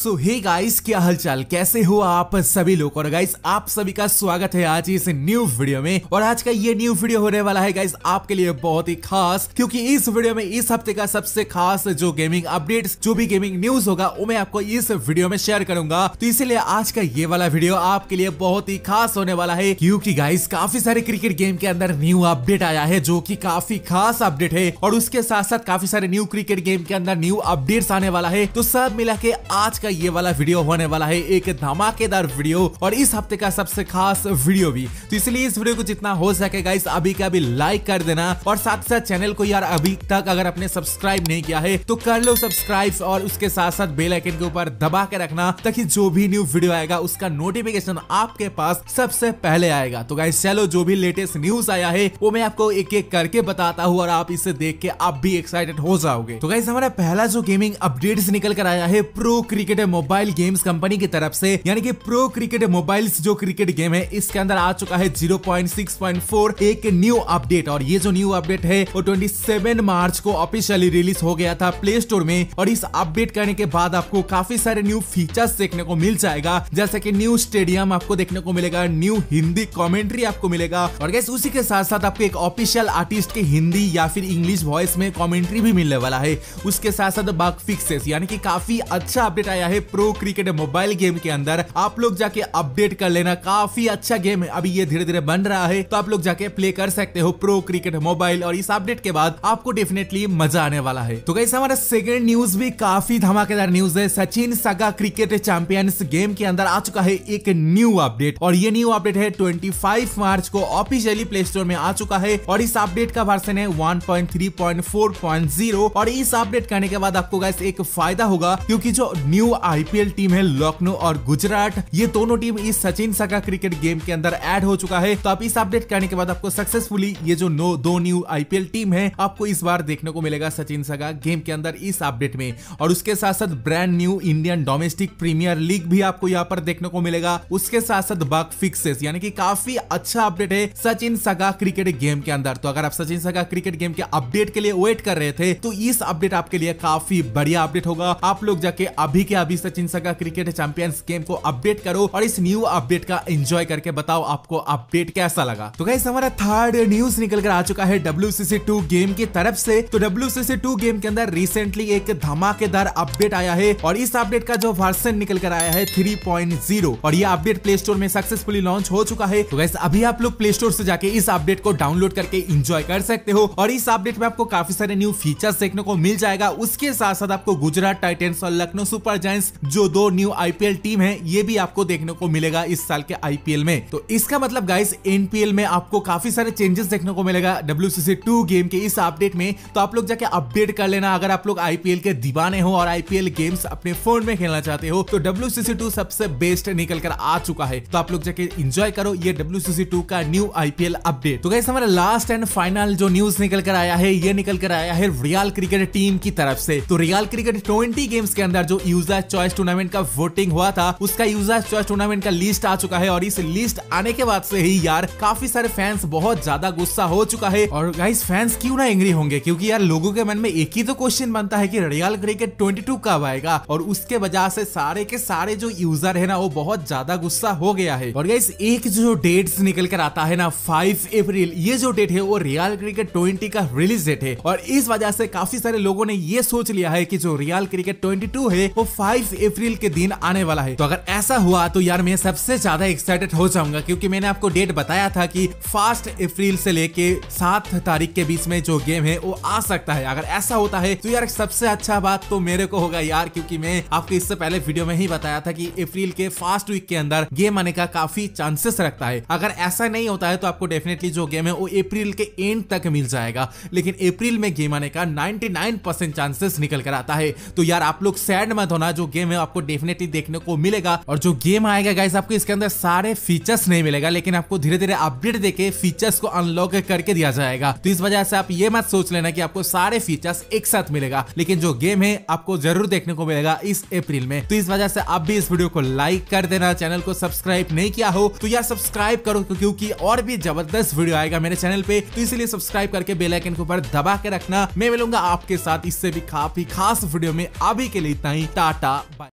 सो hey guys क्या हालचाल? कैसे हो आप सभी लोग? और गाइस आप सभी का स्वागत है आज इस न्यू वीडियो में। और आज का ये न्यू वीडियो होने वाला है गाइस आपके लिए बहुत ही खास, क्योंकि इस वीडियो में, इस हफ़्ते का सबसे खास जो गेमिंग अपडेट्स जो भी गेमिंग न्यूज़ होगा, वो मैं आपको इस वीडियो में शेयर करूँगा। तो इसीलिए आज का ये वाला वीडियो आपके लिए बहुत ही खास होने वाला है, क्योंकि गाइस काफ़ी सारे क्रिकेट गेम के अंदर न्यू अपडेट आया है, जो की काफ़ी खास अपडेट है। और उसके साथ साथ काफ़ी सारे न्यू क्रिकेट गेम के अंदर न्यू अपडेट आने वाला है। तो सब मिला के आज का ये वाला वीडियो होने वाला है एक धमाकेदार वीडियो और इस हफ़्ते का सबसे खास वीडियो भी। तो इसलिए इस वीडियो को जितना हो सके गाइस अभी का अभी लाइक कर देना और साथ साथ चैनल को यार अभी तक अगर आपने सब्सक्राइब नहीं किया है तो कर लो सब्सक्राइब और उसके साथ साथ बेल आइकन के ऊपर दबा के रखना ताकि जो भी न्यू वीडियो आएगा, उसका नोटिफिकेशन आपके पास सबसे पहले आएगा। तो गाइस चलो जो भी लेटेस्ट न्यूज़ आया है, वो मैं आपको एक एक करके बताता हूँ और आप इसे देख के आप भी एक्साइटेड हो जाओगे। तो गाइस हमारा पहला जो गेमिंग अपडेट्स निकल कर आया है pro cricket mobile games company की तरफ़ से, यानी कि प्रो क्रिकेट मोबाइल्स जो क्रिकेट गेम है, इसके अंदर आ चुका है 0.6.4 एक न्यू अपडेट और ये जो न्यू अपडेट है, वो 27 मार्च को ऑफिशियली रिलीज़ हो गया था प्ले स्टोर में। और इस अपडेट करने के बाद आपको काफ़ी सारे न्यू फीचर्स देखने को मिल जाएगा, जैसे कि न्यू स्टेडियम आपको देखने को मिलेगा न्यू हिंदी कॉमेंट्री आपको मिलेगा। और गैस उसी के साथ साथ आपको एक ऑफिशियल आर्टिस्ट के हिंदी या फिर इंग्लिश वॉइस में कॉमेंट्री भी मिलने वाला है। उसके साथ साथ बग फिक्सेस यानी कि काफ़ी अच्छा अपडेट आया है प्रो क्रिकेट मोबाइल गेम के अंदर। आप लोग जाके अपडेट कर लेना। काफ़ी अच्छा गेम है अभी ये धीरे धीरे बन रहा है। तो आप लोग जाके प्ले कर सकते हो प्रो क्रिकेट मोबाइल और इस अपडेट के बाद आपको डेफिनेटली मज़ा आने वाला है। तो कैसे हमारा सेकेंड न्यूज़ भी काफ़ी धमाकेदार न्यूज़ है। सचिन सगा क्रिकेट चैंपियंस गेम के अंदर आ चुका है एक न्यू अपडेट और ये न्यू अपडेट है 25 मार्च को ऑफिशियली प्ले स्टोर में आ चुका है। और इस अपडेट का वर्सन है 1.3.4.0 और इस अपडेट करने के बाद आपको एक फ़ायदा होगा, क्योंकि जो न्यू आईपीएल टीम है लखनऊ और गुजरात। ये दोनों टीम इस सचिन सगा क्रिकेट गेम के अंदर ऐड हो चुका है। तो आप इस अपडेट करने के बाद आपको सक्सेसफुली ये जो नो, दो न्यू आईपीएल टीम है, आपको इस बार देखने को मिलेगा सचिन सगा गेम के अंदर इस अपडेट में। और उसके साथ साथ brand new Indian domestic premier league भी आपको यहाँ पर देखने को मिलेगा। उसके साथ साथ बग फिक्सेस यानी कि काफ़ी अच्छा अपडेट है सचिन सगा क्रिकेट गेम के अंदर। तो अगर आप सचिन सगा क्रिकेट गेम के अपडेट के लिए वेट कर रहे थे तो इस अपडेट आपके लिए काफ़ी बढ़िया अपडेट होगा। आप लोग जाके अभी के अभी Sachin Saga cricket champions game को अपडेट करो और इस न्यू अपडेट का एंजॉय करके बताओ आपको अपडेट कैसा लगा। तो गाइस हमारा थर्ड न्यूज़ निकल कर आ चुका है डब्ल्यू गेम की तरफ़ से। तो डब्ल्यू गेम के अंदर रिसेंटली एक धमाकेदार अपडेट आया है और इस अपडेट का जो वर्सन निकल कर आया है 3.0 और ये अपडेट प्ले स्टोर में सक्सेसफुली लॉन्च हो चुका है। तो गाइस अभी आप लोग प्ले स्टोर से जाके इस अपडेट को डाउनलोड करके इंजॉय कर सकते हो और इस अपडेट में आपको काफ़ी सारे न्यू फीचर्स देखने को मिल जाएगा। उसके साथ साथ आपको गुजरात टाइटेंस और लखनऊ सुपर जायंट्स जो दो न्यू आईपीएल टीम है, ये भी आपको देखने को मिलेगा इस साल के आईपीएल में। तो इसका मतलब गाइस एनपीएल में आपको काफ़ी सारे चेंजेस देखने को मिलेगा। डब्ल्यू गेम के इस अपडेट में तो आप लोग जाके अपडेट कर लेना। अगर आप लोग आईपीएल के दीवाने हो और आईपीएल गेम्स अपने फ़ोन में खेलना चाहते हो तो डब्ल्यू सबसे बेस्ट निकल कर आ चुका है। तो आप लोग जाके इंजॉय करो ये डब्ल्यू का न्यू आईपीएल अपडेट तो गाइस हमारा लास्ट एंड फाइनल जो न्यूज़ निकल कर आया है, ये निकल कर आया है रियाल क्रिकेट टीम की तरफ़ से। तो रियाल क्रिकेट ट्वेंटी गेम्स के अंदर जो यूज़र चॉइस टूर्नामेंट का वोटिंग हुआ था। उसका यूज़र चॉइस टूर्नामेंट का लिस्ट आ चुका है और इस लिस्ट आने के बाद से ही यार काफ़ी सारे फैंस बहुत ज़्यादा गुस्सा हो चुका है। और गाइस फैंस क्यों ना एंग्री होंगे? क्योंकि यार लोगों के मन में एक ही तो क्वेश्चन बनता है कि रियल क्रिकेट 22 कब आएगा? और उसके वजह से सारे के सारे जो यूज़र है ना, वो बहुत ज़्यादा गुस्सा हो गया है। और गाइस एक जो डेट्स निकल कर आता है ना फाइव अप्रैल ये जो डेट है, वो रियल क्रिकेट ट्वेंटी का रिलीज़ डेट है। और इस वजह से काफ़ी सारे लोगों ने ये सोच लिया है कि जो रियल क्रिकेट 22 है, वो 5 अप्रैल के दिन आने वाला है। तो अगर ऐसा हुआ तो यार मैं सबसे ज़्यादा एक्साइटेड हो जाऊँगा, क्योंकि मैंने आपको डेट बताया था कि फ़र्स्ट अप्रैल से लेके सात तारीख के बीच में जो गेम है, वो आ सकता है। अगर ऐसा होता है तो यार सबसे अच्छा बात तो मेरे को होगा यार, क्योंकि मैं आपको इससे पहले वीडियो में ही बताया था कि अप्रैल के फ़र्स्ट वीक के अंदर गेम आने का काफ़ी चांसेस रखता है। अगर ऐसा नहीं होता है तो आपको डेफिनेटली जो गेम है, वो अप्रैल के एंड तक मिल जाएगा। लेकिन अप्रैल में गेम आने का 99% चांसेस निकल कर आता है। तो यार आप लोग सैड मत होना जो गेम है, आपको डेफिनेटली देखने को मिलेगा। और जो गेम आएगा गाइस आपको इसके अंदर सारे फीचर्स नहीं मिलेगा, लेकिन आपको धीरे धीरे अपडेट देके फीचर्स को अनलॉक करके दिया जाएगा। तो इस वजह से आप ये मत सोच लेना कि आपको सारे फीचर्स एक साथ मिलेगा, लेकिन जो गेम है, आपको ज़रूर देखने को मिलेगा इस अप्रैल में। तो इस वजह से आप भी इस वीडियो को लाइक कर देना चैनल को सब्सक्राइब नहीं किया हो तो यार सब्सक्राइब करो, क्योंकि और भी ज़बरदस्त वीडियो आएगा मेरे चैनल पे। तो इसलिए सब्सक्राइब करके बेल आइकन के ऊपर दबा के रखना। मैं मिलूँगा आपके साथ, इससे भी काफ़ी खास वीडियो में। अभी के लिए इतना ही, टाटा। した。